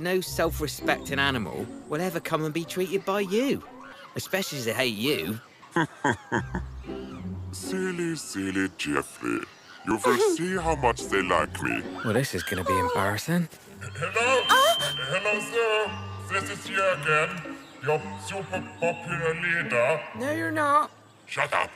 no self-respecting animal will ever come and be treated by you. Especially as they hate you. Silly, silly Jeffrey. You will see how much they like me. Well, this is gonna be embarrassing. Hello? Hello, sir. This is you again. Your super popular leader. No, you're not. Shut up.